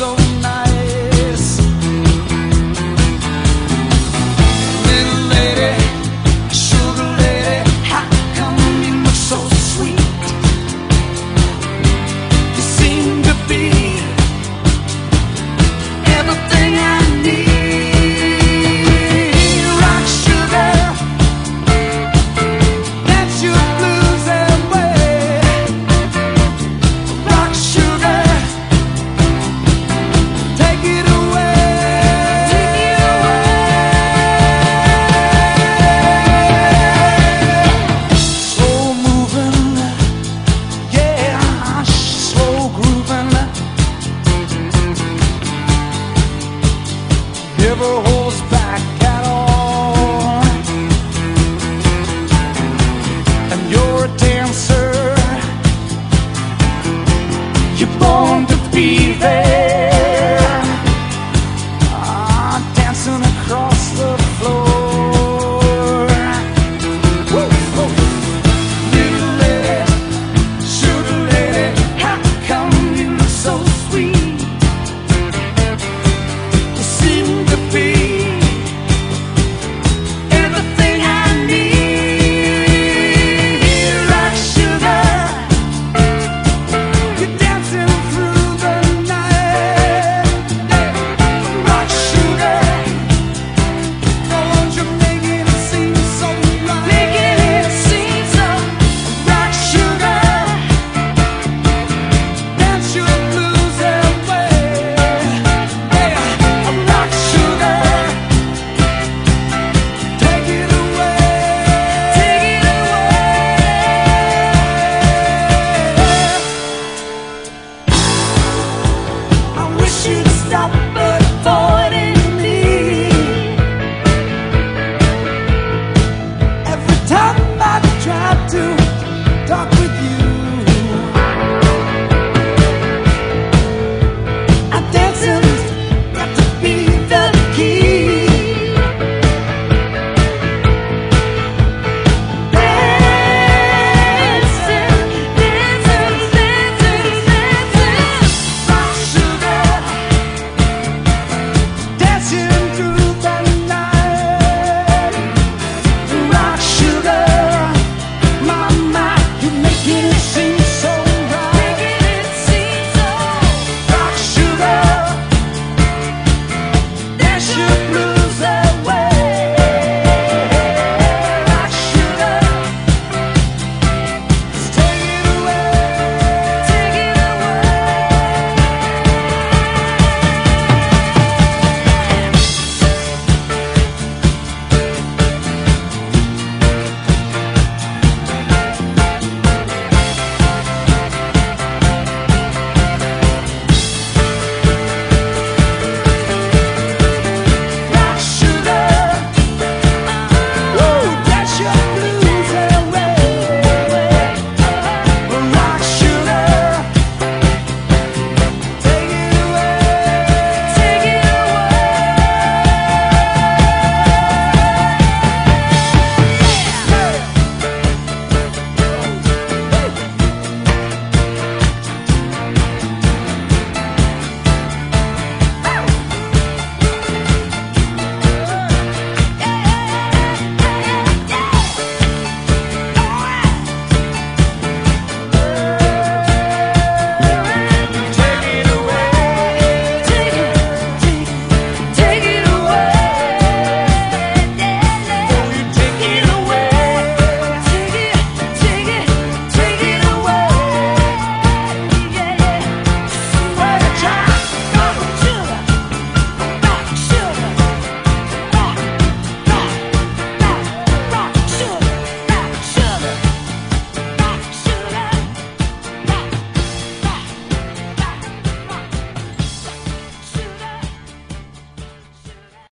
so never holds back at all. And you're a dancer, you're born to be there.